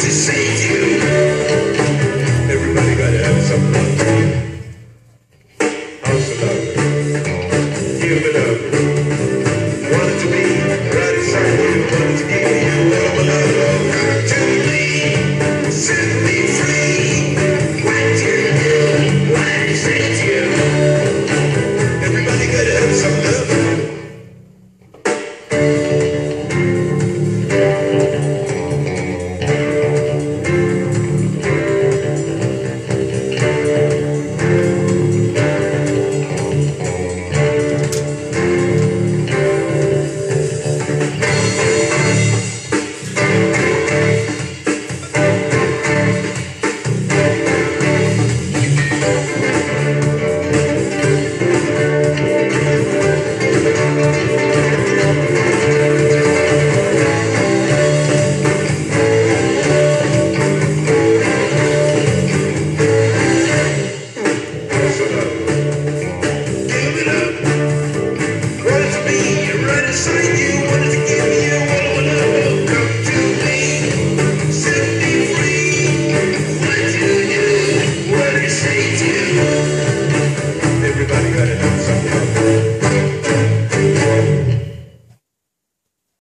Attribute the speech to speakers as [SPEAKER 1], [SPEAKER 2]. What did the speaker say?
[SPEAKER 1] to save you. Everybody gotta have some love. Love.